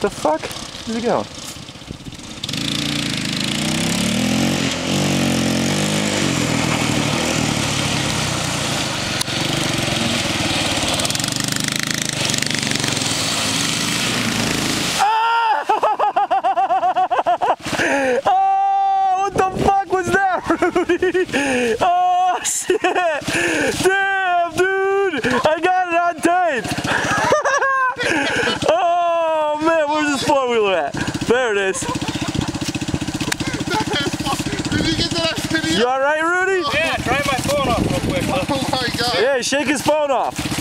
The fuck? Where's he going? Ah! Ah, what the fuck was that, Rudy? Oh, shit. Damn, dude. I got it on tape. oh, man, where's this four wheeler at? There it is. Did you get that video? You all right, Rudy? Yeah, try my phone off real quick. Look. Oh my god. Yeah, shake his phone off.